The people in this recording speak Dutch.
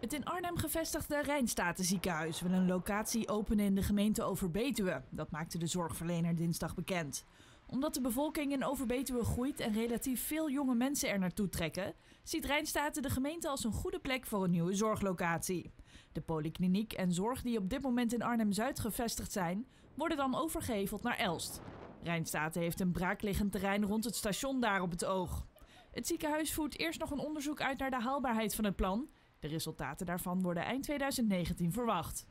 Het in Arnhem gevestigde Rijnstatenziekenhuis wil een locatie openen in de gemeente Overbetuwe. Dat maakte de zorgverlener dinsdag bekend. Omdat de bevolking in Overbetuwe groeit en relatief veel jonge mensen er naartoe trekken, ziet Rijnstaten de gemeente als een goede plek voor een nieuwe zorglocatie. De polykliniek en zorg die op dit moment in Arnhem-Zuid gevestigd zijn, worden dan overgeheveld naar Elst. Rijnstaten heeft een braakliggend terrein rond het station daar op het oog. Het ziekenhuis voert eerst nog een onderzoek uit naar de haalbaarheid van het plan. De resultaten daarvan worden eind 2019 verwacht.